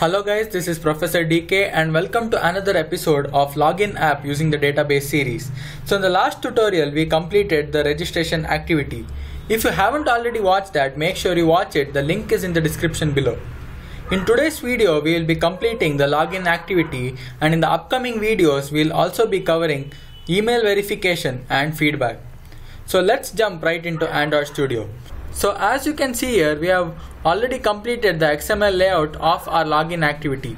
Hello guys, this is Professor DK and welcome to another episode of Login app using the database series. So in the last tutorial we completed the registration activity. If you haven't already watched that, make sure you watch it. The link is in the description below. In today's video, we will be completing the login activity and in the upcoming videos, we'll also be covering email verification and feedback. So let's jump right into Android Studio. So as you can see here, we have already completed the XML layout of our login activity.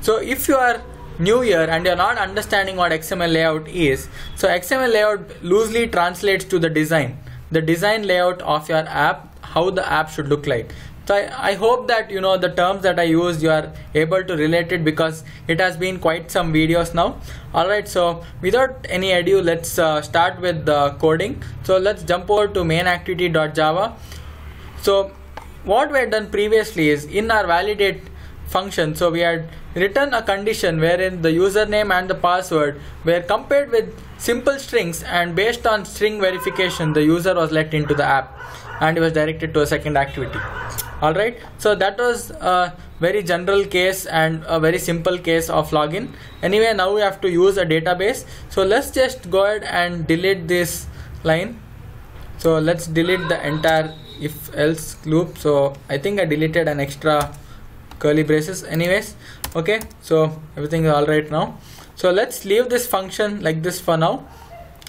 So if you are new here and you're not understanding what XML layout is, so XML layout loosely translates to the design, the design layout of your app, how the app should look like. So I, I, hope that you know the terms that I use you are able to relate it because it has been quite some videos now. Alright, so without any ado, let's uh, start with the coding. So let's jump over to main_activity.java. So what we had done previously is in our validate function, so we had written a condition wherein the username and the password were compared with simple strings and based on string verification the user was let into the app and it was directed to a second activity all right. So that was a very general case and a very simple case of login. Anyway now we have to use a database. So let's just go ahead and delete this line. So let's delete the entire if else loop. So i think i deleted an extra curly braces. Anyways okay. So everything is all right now. So let's leave this function like this for now.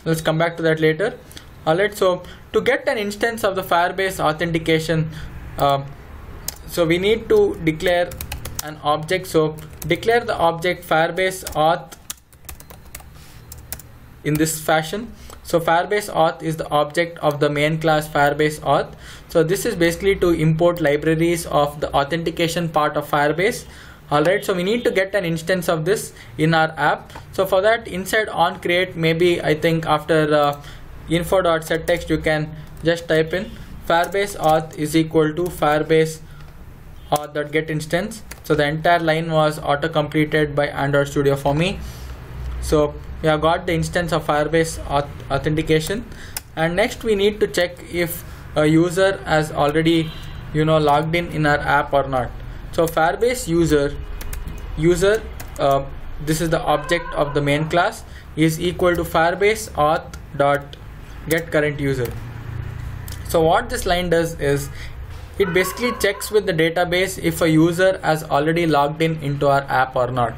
Let's come back to that later. Alright so to get an instance of the firebase authentication uh, so we need to declare an object. So declare the object firebase auth in this fashion. So firebase auth is the object of the main class firebase auth. So this is basically to import libraries of the authentication part of firebase. Alright so we need to get an instance of this in our app. So for that inside on create maybe I think after uh, info.setText you can just type in firebase auth is equal to firebase or that get instance. So the entire line was auto completed by android studio for me. So we have got the instance of firebase auth authentication. And next we need to check if a user has already you know logged in in our app or not. So firebase user user uh, this is the object of the main class is equal to firebase auth dot get current user. So what this line does is it basically checks with the database if a user has already logged in into our app or not.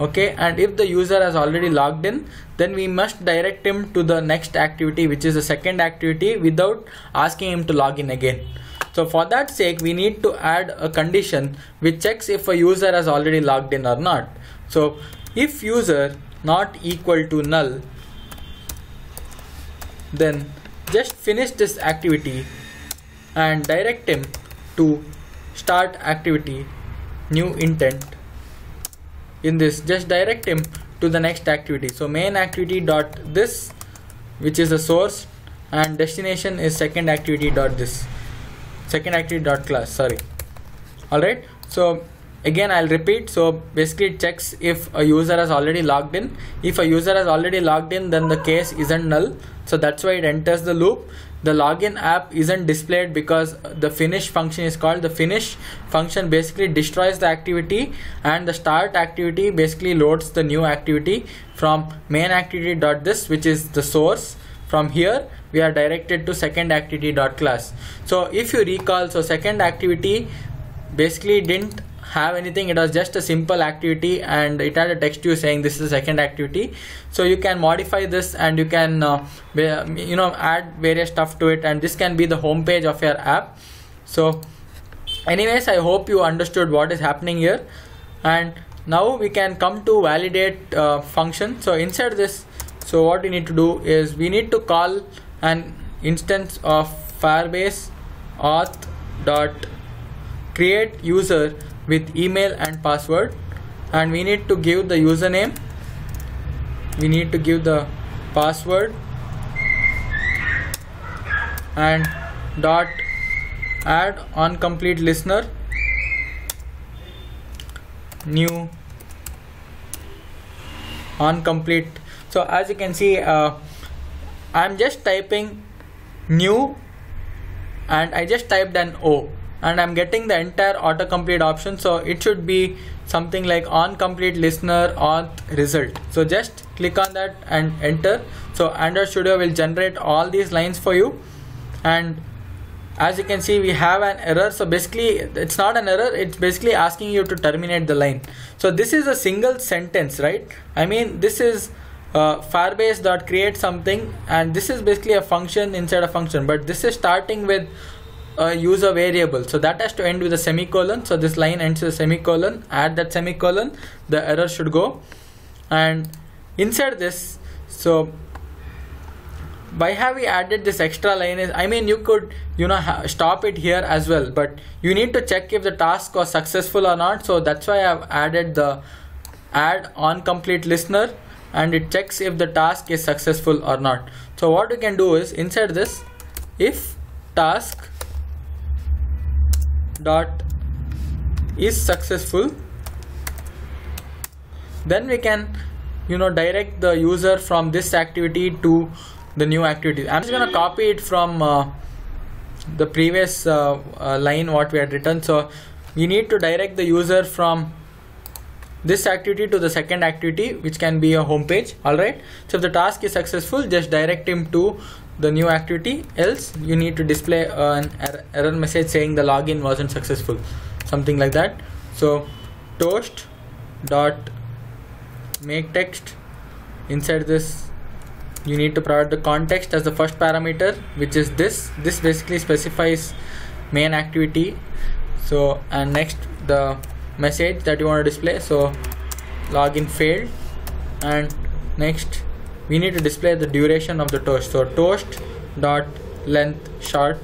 Okay and if the user has already logged in then we must direct him to the next activity which is the second activity without asking him to log in again. So for that sake we need to add a condition which checks if a user has already logged in or not. So if user not equal to null then just finish this activity and direct him to start activity. New intent. In this just direct him to the next activity. So main activity dot this which is the source and destination is second activity dot this. Second activity dot class sorry. All right so again I'll repeat. So basically it checks if a user has already logged in. If a user has already logged in then the case isn't null. So that's why it enters the loop the login app isn't displayed because the finish function is called. The finish function basically destroys the activity and the start activity basically loads the new activity from main activity dot this which is the source. From here we are directed to second activity dot class so if you recall so second activity basically didn't have anything it was just a simple activity and it had a text to saying this is the second activity. So you can modify this and you can uh, you know add various stuff to it and this can be the home page of your app. So anyways i hope you understood what is happening here. And now we can come to validate uh, function. So inside this so what we need to do is we need to call an instance of firebase auth dot create user with email and password. And we need to give the username. We need to give the password. And dot add on complete listener. New on complete so as you can see uh, I'm just typing new and I just typed an O and I'm getting the entire autocomplete option so it should be something like on complete listener on result. So just click on that and enter. So Android Studio will generate all these lines for you. And as you can see we have an error. So basically it's not an error. It's basically asking you to terminate the line. So this is a single sentence right? I mean this is uh, firebase dot create something and this is basically a function inside a function. But this is starting with Uh, a user variable. So that has to end with a semicolon. So this line ends with a semicolon. Add that semicolon the error should go. And inside this so why have we added this extra line is i mean you could you know stop it here as well but you need to check if the task was successful or not. So that's why i've added the add on complete listener and it checks if the task is successful or not. So what we can do is inside this if task dot is successful then we can you know direct the user from this activity to the new activity. I'm just gonna copy it from uh, the previous uh, uh, line what we had written. So we need to direct the user from this activity to the second activity which can be a home page all right so if the task is successful just direct him to the new activity else you need to display an er-, error message saying the login wasn't successful something like that. So toast dot make text. Inside this you need to provide the context as the first parameter which is this. This basically specifies main activity. So and next the message that you want to display. So login failed. And next we need to display the duration of the toast so toast dot length short.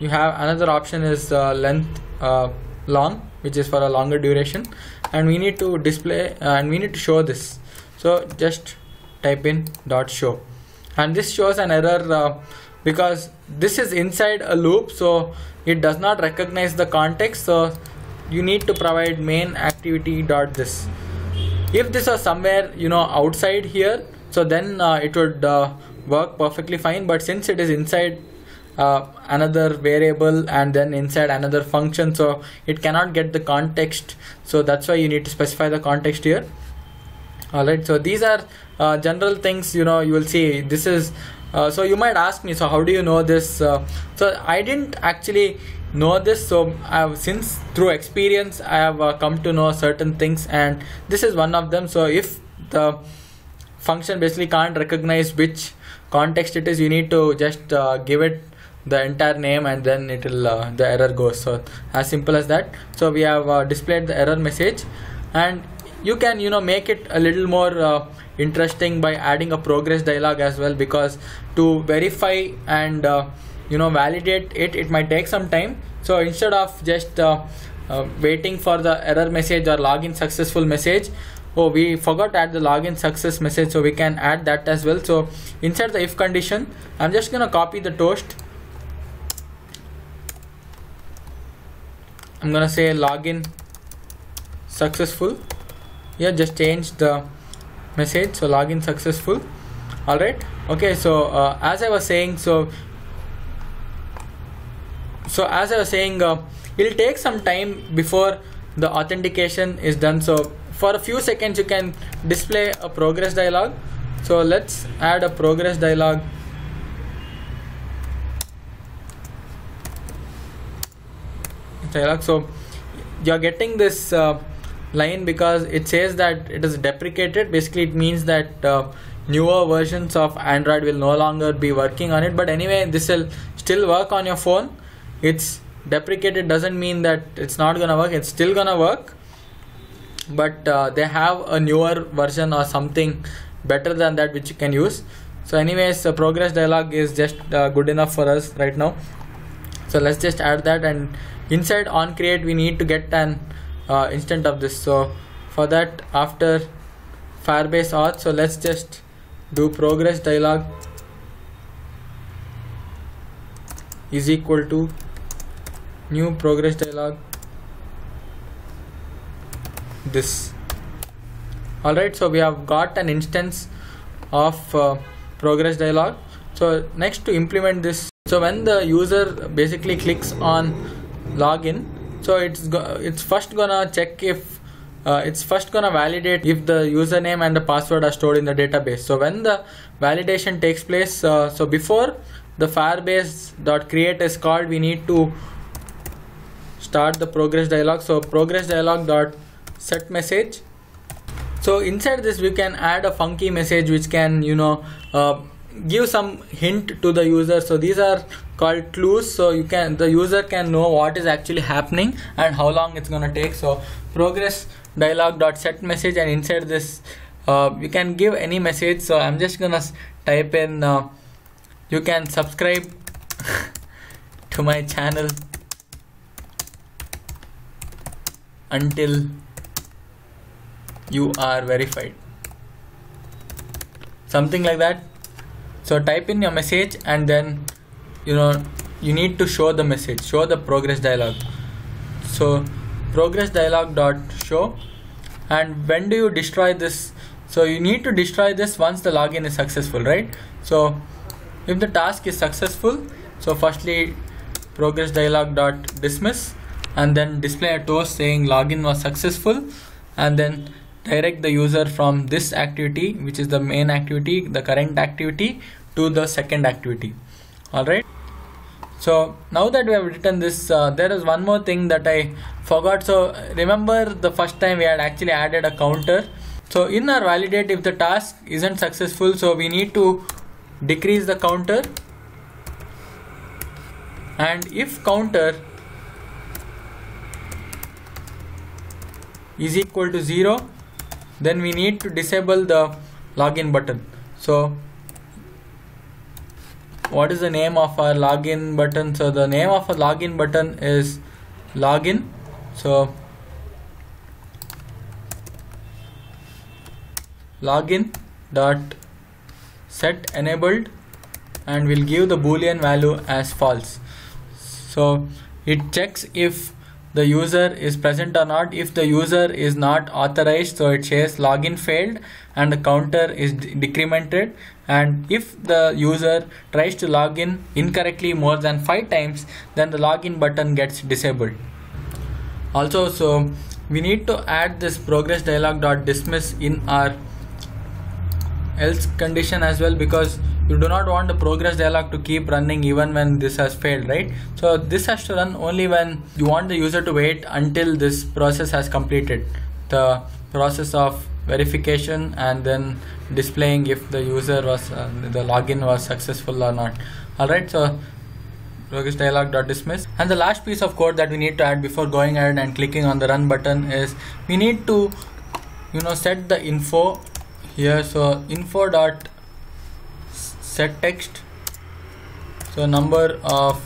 You have another option is uh, length uh, long which is for a longer duration. And we need to display uh, and we need to show this. So just type in dot show. And this shows an error uh, because this is inside a loop so it does not recognize the context. So you need to provide main activity dot this. If this was somewhere you know outside here so then uh, it would uh, work perfectly fine but since it is inside uh, another variable and then inside another function so it cannot get the context. So that's why you need to specify the context here. Alright so these are uh, general things you know you will see. This is uh, so you might ask me so how do you know this uh, so I didn't actually know this so I have since through experience I have come to know certain things and this is one of them. So if the function basically can't recognize which context it is. You need to just uh, give it the entire name and then it will uh, the error goes. So as simple as that. So we have uh, displayed the error message and you can you know make it a little more uh, interesting by adding a progress dialog as well because to verify and uh, you know validate it it might take some time. So instead of just uh, uh, waiting for the error message or login successful message oh we forgot add the login success message so we can add that as well. So inside the if condition. I'm just gonna copy the toast. I'm gonna say login successful. Yeah just change the message so login successful. All right. Okay so uh, as i was saying so so as i was saying uh, it'll take some time before the authentication is done. So for a few seconds you can display a progress dialog. So let's add a progress dialog. Dialog. So you're getting this uh, line because it says that it is deprecated. Basically it means that uh, newer versions of android will no longer be working on it. But anyway this will still work on your phone. It's deprecated doesn't mean that it's not gonna work. It's still gonna work but uh, they have a newer version or something better than that which you can use. So anyways the progress dialog is just uh, good enough for us right now. So let's just add that and inside on create we need to get an uh, instant of this. So for that after firebase auth so let's just do progress dialog is equal to new progress dialog this. Alright so we have got an instance of uh, progress dialog. So next to implement this so when the user basically clicks on login so it's it's first gonna check if uh, it's first gonna validate if the username and the password are stored in the database. So when the validation takes place uh, so before the firebase.create is called we need to start the progress dialog. So progress dialog dot set message. So inside this we can add a funky message which can you know uh, give some hint to the user. So these are called clues. So you can the user can know what is actually happening and how long it's to take. So progress dialog dot set message and inside this uh, you can give any message. So i'm just gonna type in uh, you can subscribe to my channel. Until you are verified. Something like that. So type in your message and then you know you need to show the message. Show the progress dialog so progress dialog dot show. And when do you destroy this? So you need to destroy this once the login is successful right? So if the task is successful so firstly progress dialog dot dismiss. And then display a toast saying login was successful. And then direct the user from this activity which is the main activity the current activity to the second activity. All right so now that we have written this uh, there is one more thing that i forgot. So remember the first time we had actually added a counter. So in our validate if the task isn't successful so we need to decrease the counter. And if counter is equal to 0 then we need to disable the login button. So what is the name of our login button? So the name of a login button is login. So login dot set enabled and we'll give the boolean value as false. So it checks if the user is present or not. If the user is not authorized so it says login failed and the counter is decremented. And if the user tries to log in incorrectly more than five times then the login button gets disabled. Also so we need to add this progress dialog dot dismiss in our else condition as well because you do not want the progress dialog to keep running even when this has failed right? So this has to run only when you want the user to wait until this process has completed. The process of verification and then displaying if the user was uh, the login was successful or not. All right so progress dialog dot dismiss. And the last piece of code that we need to add before going ahead and clicking on the run button is we need to you know set the info here. So info dot set text. So number of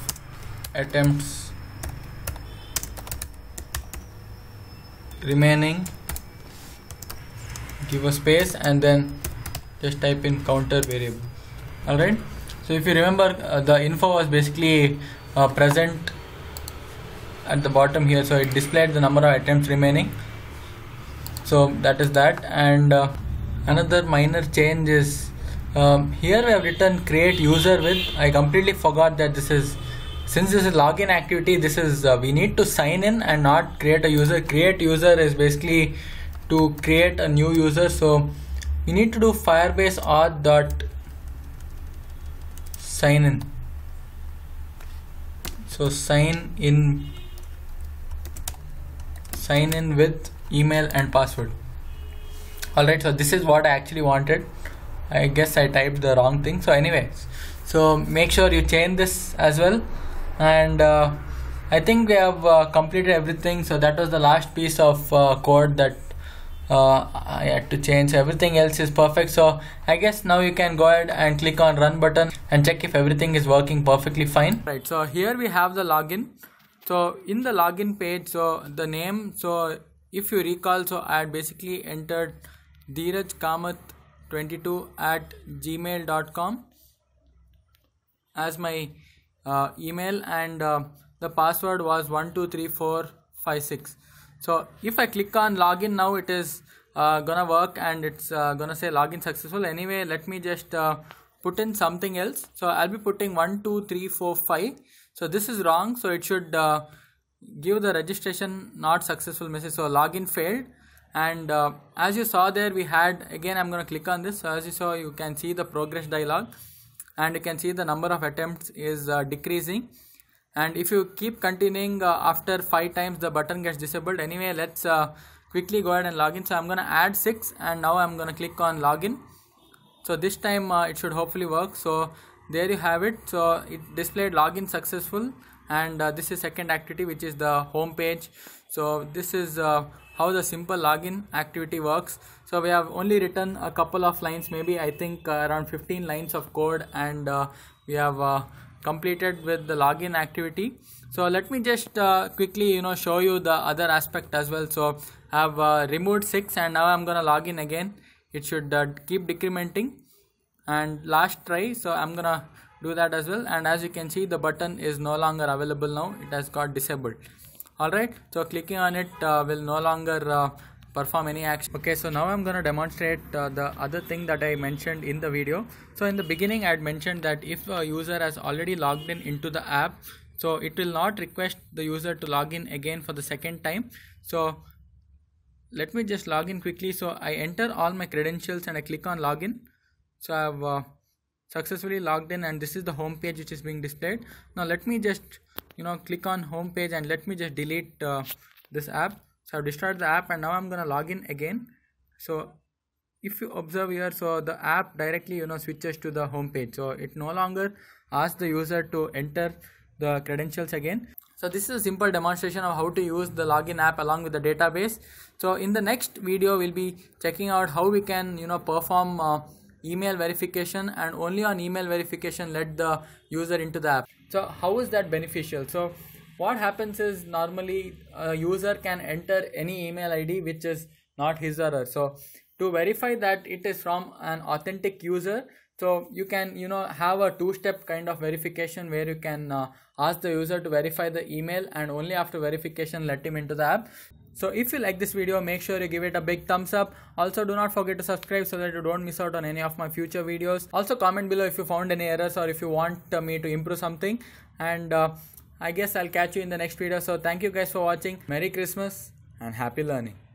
attempts remaining. Give a space and then just type in counter variable. All right so if you remember uh, the info was basically uh, present at the bottom here. So it displayed the number of attempts remaining. So that is that. And uh, another minor change is um, here we have written create user with. I completely forgot that this is since this is login activity this is uh, we need to sign in and not create a user. Create user is basically to create a new user. So we need to do firebase auth dot sign in. So sign in sign in with email and password. Alright so this is what I actually wanted I guess I typed the wrong thing. So anyways. So make sure you change this as well. And uh, I think we have uh, completed everything. So that was the last piece of uh, code that uh, I had to change. Everything else is perfect. So I guess now you can go ahead and click on run button and check if everything is working perfectly fine. Right. So here we have the login. So in the login page so the name so if you recall so I had basically entered Dheeraj Kamath 22 at gmail.com as my uh, email and uh, the password was 123456 so if I click on login now it is uh, gonna work and it's uh, gonna say login successful. Anyway let me just uh, put in something else. So I'll be putting 12345 so this is wrong. So it should uh, give the registration not successful message so login failed and uh, as you saw there we had again i'm going to click on this. So as you saw you can see the progress dialog. And you can see the number of attempts is uh, decreasing. And if you keep continuing uh, after five times the button gets disabled. Anyway let's uh, quickly go ahead and log in. So i'm going to add six and now i'm going to click on login. So this time uh, it should hopefully work. So there you have it. So it displayed login successful. And uh, this is second activity which is the home page. So this is uh, how the simple login activity works. So we have only written a couple of lines maybe i think uh, around 15 lines of code and uh, we have uh, completed with the login activity. So let me just uh, quickly you know show you the other aspect as well. So i have uh, removed 6 and now i'm gonna log in again. It should uh, keep decrementing. And last try so i'm gonna do that as well. And as you can see the button is no longer available now. It has got disabled all right so clicking on it uh, will no longer uh, perform any action. Okay so now i'm going to demonstrate uh, the other thing that i mentioned in the video. So in the beginning i had mentioned that if a user has already logged in into the app so it will not request the user to log in again for the second time. So let me just log in quickly. So i enter all my credentials and i click on login. So i have uh, successfully logged in and this is the home page which is being displayed. Now let me just you know click on home page and let me just delete uh, this app. So i've destroyed the app and now i'm gonna log in again. So if you observe here so the app directly you know switches to the home page. So it no longer asks the user to enter the credentials again. So this is a simple demonstration of how to use the login app along with the database. So in the next video we'll be checking out how we can you know perform uh, email verification and only on email verification let the user into the app. So how is that beneficial? So what happens is normally a user can enter any email id which is not his or her. So to verify that it is from an authentic user so you can you know have a two step kind of verification where you can uh, ask the user to verify the email and only after verification let him into the app so if you like this video, make sure you give it a big thumbs up. Also do not forget to subscribe so that you don't miss out on any of my future videos. Also comment below if you found any errors or if you want uh, me to improve something. And uh, I guess I'll catch you in the next video. So thank you guys for watching. Merry Christmas and happy learning.